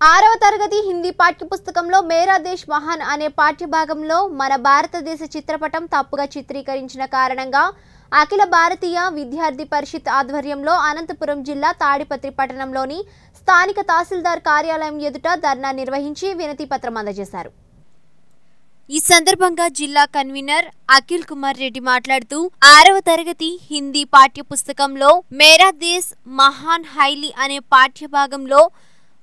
ఆరవ తరగతి హిందీ పాఠ్యపుస్తకంలో మేరా దేశ్ మహాన్ అనే పాఠ్యభాగంలో మన భారతదేశ చిత్రపటం తప్పుగా చిత్రీకరించిన కారణంగా అఖిల భారతీయ విద్యార్థి పరిషత్ ఆధ్వర్యంలో అనంతపురం జిల్లా తాడిపత్రి పట్టణంలోని స్థానిక తహసీల్దార్ కార్యాలయం ఎదుట ధర్నా నిర్వహించి వినతి పత్రం అందజేశారు. ఈ సందర్భంగా జిల్లా కన్వీనర్ అఖిల్ కుమార్ రెడ్డి మాట్లాడుతూ ఆరవ తరగతి హిందీ పాఠ్యపుస్తకంలో మేరా దేశ్ మహాన్ హైలీ అనే పాఠ్యభాగంలో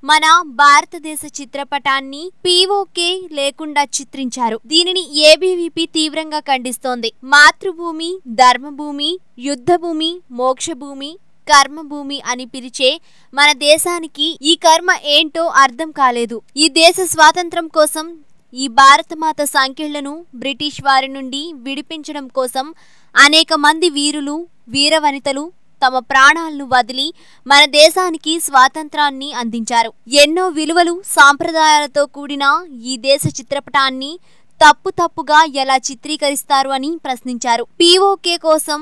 మన భారతదేశ చిత్రపటాన్ని పీఓకే లేకుండా చిత్రించారు. దీనిని ఏబీవీపీ తీవ్రంగా ఖండిస్తోంది. మాతృభూమి ధర్మభూమి యుద్ధభూమి మోక్షభూమి కర్మభూమి అని పిలిచే మన దేశానికి ఈ కర్మ ఏంటో అర్థం కాలేదు. ఈ దేశ స్వాతంత్రం కోసం ఈ భారతమాత సంఖ్యలను బ్రిటిష్ వారి నుండి విడిపించడం కోసం అనేక మంది వీరులు వీరవనితలు తమ ప్రాణాలను వదిలి మన దేశానికి స్వాతంత్రాన్ని అందించారు. ఎన్నో విలువలు సాంప్రదాయాలతో కూడిన ఈ దేశ చిత్రపటాన్ని తప్పు తప్పుగా ఎలా చిత్రీకరిస్తారు అని ప్రశ్నించారు. పీఓకే కోసం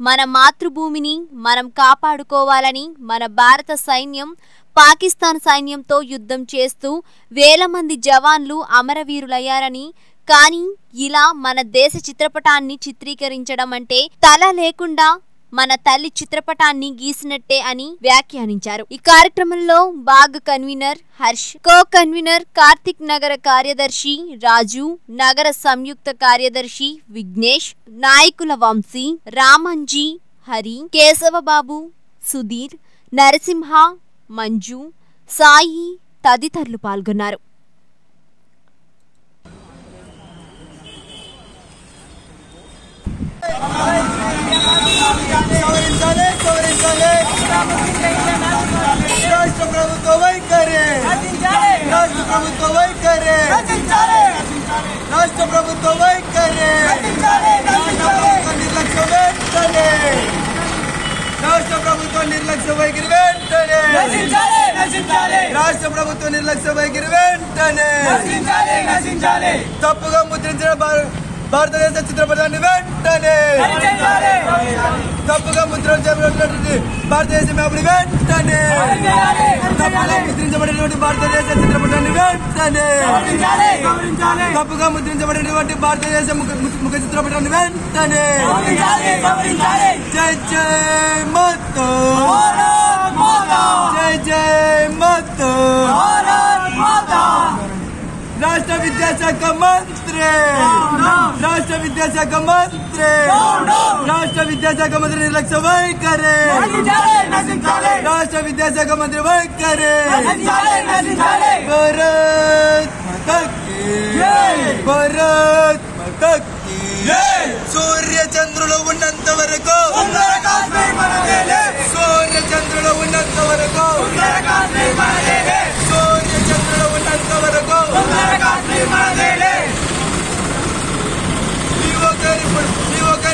మన మాతృభూమిని మనం కాపాడుకోవాలని మన భారత సైన్యం పాకిస్తాన్ సైన్యంతో యుద్ధం చేస్తూ వేల మంది జవాన్లు అమరవీరులయ్యారని కానీ ఇలా మన దేశ చిత్రపటాన్ని చిత్రీకరించడం అంటే తల లేకుండా మన తల్లి చిత్రపటాన్ని గీసినట్టే అని వ్యాఖ్యానించారు ఈ కార్యక్రమంలో బాగ్ convener Harsh co convener Karthik నగర కార్యదర్శి రాజు నగర సంయుక్త కార్యదర్శి విఘ్నేష్ నాయకుల వంశీ రామంజీ హరి కేశవబాబు సుధీర్ నరసింహ మంజు సాయి తదితరులు పాల్గొన్నారు Oh! సవరించాలి రాష్ట్ర ప్రభుత్వ వైఖరి రాష్ట్ర ప్రభుత్వ వైఖరి రాష్ట్ర ప్రభుత్వ వైఖరి రాష్ట్ర ప్రభుత్వ నిర్లక్ష్య వెంటనే రాష్ట్ర ప్రభుత్వ నిర్లక్ష్య వైఖరి వెంటనే రాష్ట్ర ప్రభుత్వ నిర్లక్ష్య వైఖరి వెంటనే తప్పుగా ముద్రించిన భార- భారతదేశ చిత్రపటాన్ని వెంటనే తప్పుగా ముద్రించబడినటువంటి భారతదేశ మ్యాప్ని వెంటనే తప్పుగా ముద్రించబడినటువంటి భారతదేశ చిత్రపటాన్ని వెంటనే తప్పుగా ముద్రించబడినటువంటి భారతదేశ ముఖ చిత్రపటాన్ని వెంటనే జై జై మతో. జై జై మతో. విద్యాశాఖ మంత్రి రాష్ట్ర విద్యాశాఖ మంత్రి రాష్ట్ర విద్యాశాఖ మంత్రి నిర్లక్ష్య వైఖరి రాష్ట్ర విద్యాశాఖ మంత్రి వైఖరి భారత్ మాతకి భారత్ మాతకి సూర్య చంద్రులు ఉన్నంత వరకు సూర్య చంద్రులు ఉన్నంత వరకు సూర్య చంద్రులు ఉన్నంత వరకు ఈ ఒకరి ఈ ఒకరి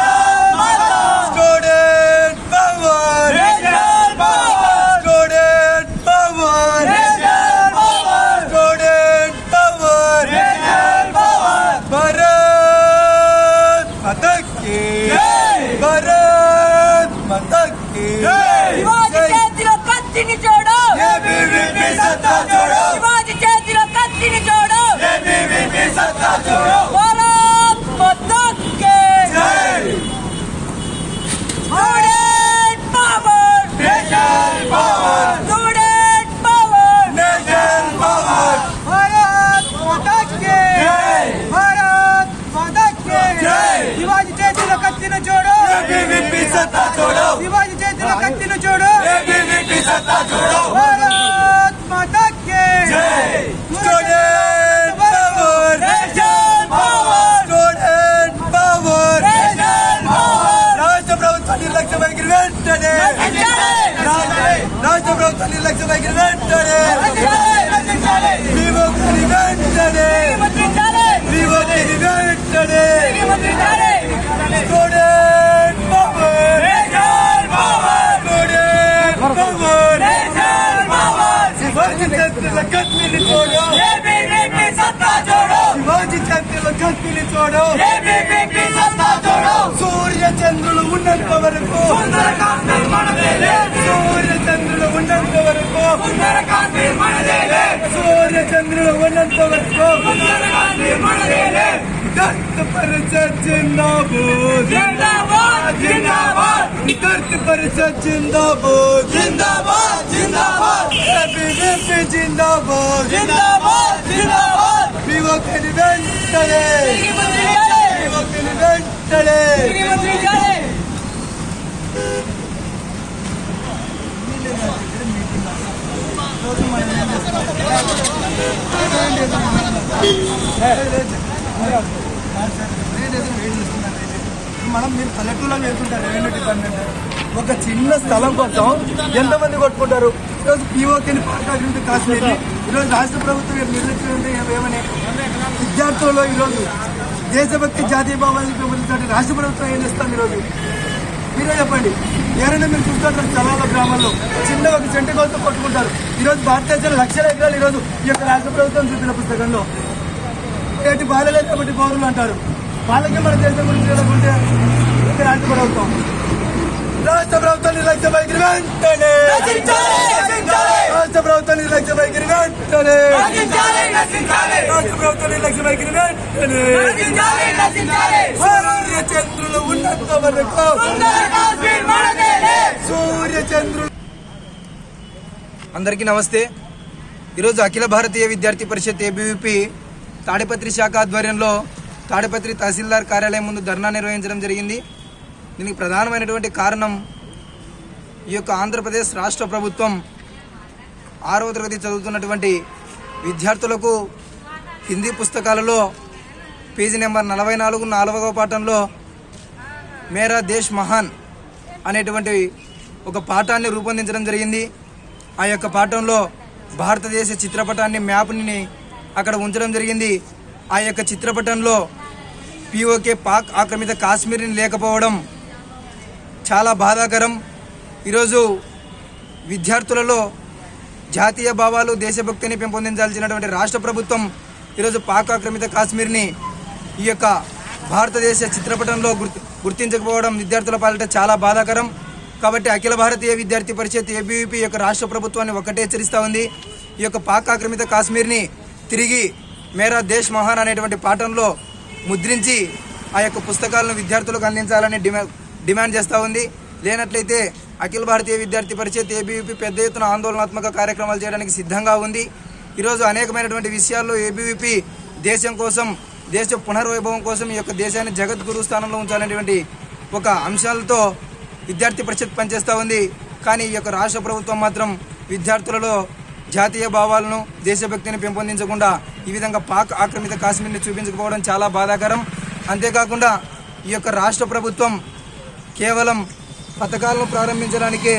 సూర్య చంద్రులు ఉన్నంత వరకు చంద్రులు ఉన్నంత వరకు సుందర కాశ్మీర్ మనదేలే పరిషత్ జిందాబాద్ జిందాబాద్ జిందాబాద్ విద్యార్థి పరిషత్ జిందాబాద్ జిందాబాద్ జిందాబాద్ ఏబీవీపీ జిందాబాద్ జిందాబాద్ జిందాబాద్ వివకని మనం మీరు పల్లెటూరులో వెళ్తుంటారు రెవెన్యూ డిపార్ట్మెంట్ ఒక చిన్న స్థలం కోసం ఎంతమంది కొట్టుకుంటారు? ఈరోజు పీఓకేని పార్క్ అభివృద్ధి కాశ్మీర్ ఈరోజు రాష్ట్ర ప్రభుత్వం యొక్క నిర్లక్ష్యం ఏమని? విద్యార్థులలో ఈరోజు దేశభక్తి జాతీయ భావాన్ని పెంపొందించడానికి రాష్ట్ర ప్రభుత్వం ఏం చేస్తాం ఈరోజు? మీరే చెప్పండి. ఎవరైనా మీరు చూస్తారు స్థలాల గ్రామంలో చిన్న ఒక చెంటి కోలతో కొట్టుకుంటారు. ఈరోజు భారతదేశంలో లక్షల ఎకరాలు ఈరోజు ఈ యొక్క రాష్ట్ర ప్రభుత్వం చూపిన పుస్తకంలో. ఏటి బాధలేదు కాబట్టి పౌరులు అంటారు. వాళ్ళకి మన దేశం గురించి తెలుసుకుంటే రాష్ట్ర ప్రభుత్వం. రాష్ట్ర ప్రభుత్వం నిర్లక్ష్య వైఖరి వెంటనే. రాష్ట్ర ప్రభుత్వం నిర్లక్ష్య వైఖరి వెంటనే. రాష్ట్ర ప్రభుత్వం నిర్లక్ష్య వైఖరి వెంటనే. సూర్య చంద్రులు ఉన్నంత వరకు సూర్య చంద్రులు అందరికీ నమస్తే. ఈరోజు అఖిల భారతీయ విద్యార్థి పరిషత్ ఏబీవీపీ తాడిపత్రి శాఖ ఆధ్వర్యంలో తాడిపత్రి తహసీల్దార్ కార్యాలయం ముందు ధర్నా నిర్వహించడం జరిగింది. దీనికి ప్రధానమైనటువంటి కారణం ఈ యొక్క ఆంధ్రప్రదేశ్ రాష్ట్ర ప్రభుత్వం ఆరవ తరగతి చదువుతున్నటువంటి విద్యార్థులకు హిందీ పుస్తకాలలో పేజీ నెంబర్ నలభై నాలుగు నాలుగవ పాఠంలో మేరా దేశ్ మహాన్ అనేటువంటి ఒక పాఠాన్ని రూపొందించడం జరిగింది. ఆ యొక్క పాఠంలో భారతదేశ చిత్రపటాన్ని మ్యాప్ని అక్కడ ఉంచడం జరిగింది. ఆ యొక్క చిత్రపటంలో పిఓకే పాక్ ఆక్రమిత కాశ్మీర్ని లేకపోవడం చాలా బాధాకరం. ఈరోజు విద్యార్థులలో జాతీయ భావాలు దేశభక్తిని పెంపొందించాల్సినటువంటి రాష్ట్ర ప్రభుత్వం ఈరోజు పాకాక్రమిత కాశ్మీర్ని ఈ యొక్క భారతదేశ చిత్రపటంలో గుర్తు గుర్తించకపోవడం విద్యార్థుల పాలిట చాలా బాధాకరం. కాబట్టి అఖిల భారతీయ విద్యార్థి పరిషత్ ఏబీవీపీ యొక్క రాష్ట్ర ప్రభుత్వాన్ని ఒకటే హెచ్చరిస్తూ ఉంది. ఈ యొక్క పాకాక్రమిత కాశ్మీర్ని తిరిగి మేరా దేశ్ మహాన్ అనేటువంటి పాఠంలో ముద్రించి ఆ యొక్క పుస్తకాలను విద్యార్థులకు అందించాలని డిమాండ్ డిమాండ్ చేస్తూ ఉంది. లేనట్లయితే అఖిల భారతీయ విద్యార్థి పరిషత్ ఏబీవీపీ పెద్ద ఎత్తున ఆందోళనాత్మక కార్యక్రమాలు చేయడానికి సిద్ధంగా ఉంది. ఈరోజు అనేకమైనటువంటి విషయాల్లో ఏబీవీపీ దేశం కోసం దేశ పునర్వైభవం కోసం ఈ యొక్క దేశాన్ని జగద్గురు స్థానంలో ఉంచాలనేటువంటి ఒక అంశాలతో విద్యార్థి పరిషత్ పనిచేస్తూ ఉంది. కానీ ఈ యొక్క రాష్ట్ర ప్రభుత్వం మాత్రం విద్యార్థులలో జాతీయ భావాలను దేశభక్తిని పెంపొందించకుండా ఈ విధంగా పాక్ ఆక్రమిత కాశ్మీర్ని చూపించకపోవడం చాలా బాధాకరం. అంతేకాకుండా ఈ యొక్క రాష్ట్ర ప్రభుత్వం కేవలం పథకాలను ప్రారంభించడానికే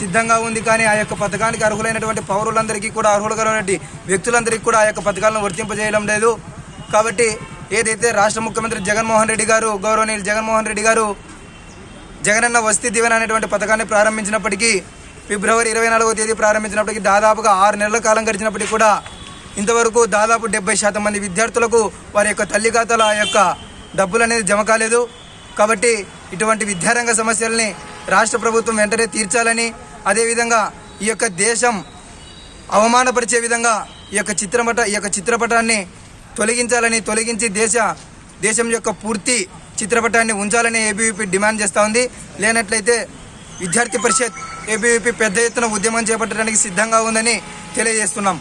సిద్ధంగా ఉంది కానీ ఆ యొక్క పథకానికి అర్హులైనటువంటి పౌరులందరికీ కూడా అర్హులైనటువంటి వ్యక్తులందరికీ కూడా ఆ యొక్క పథకాలను వర్తింపజేయడం లేదు. కాబట్టి ఏదైతే రాష్ట్ర ముఖ్యమంత్రి జగన్మోహన్ రెడ్డి గారు గౌరవనీయులు జగన్మోహన్ రెడ్డి గారు జగనన్న వస్తీ దీవెన అనేటువంటి పథకాన్ని ప్రారంభించినప్పటికీ ఫిబ్రవరి ఇరవై నాలుగవ తేదీ ప్రారంభించినప్పటికీ దాదాపుగా ఆరు నెలల కాలం గడిచినప్పటికీ కూడా ఇంతవరకు దాదాపు డెబ్బై శాతం మంది విద్యార్థులకు వారి యొక్క తల్లి ఖాతాలో ఆ యొక్క డబ్బులు అనేది జమ కాలేదు. కాబట్టి ఇటువంటి విద్యారంగ సమస్యల్ని రాష్ట్ర ప్రభుత్వం వెంటనే తీర్చాలని అదేవిధంగా ఈ యొక్క దేశం అవమానపరిచే విధంగా ఈ యొక్క చిత్రపట ఈ యొక్క చిత్రపటాన్ని తొలగించాలని తొలగించి దేశ దేశం యొక్క పూర్తి చిత్రపటాన్ని ఉంచాలని ఏబీవీపీ డిమాండ్ చేస్తూ ఉంది. లేనట్లయితే విద్యార్థి పరిషత్ ఏబీవీపీ పెద్ద ఎత్తున ఉద్యమం చేపట్టడానికి సిద్ధంగా ఉందని తెలియజేస్తున్నాం.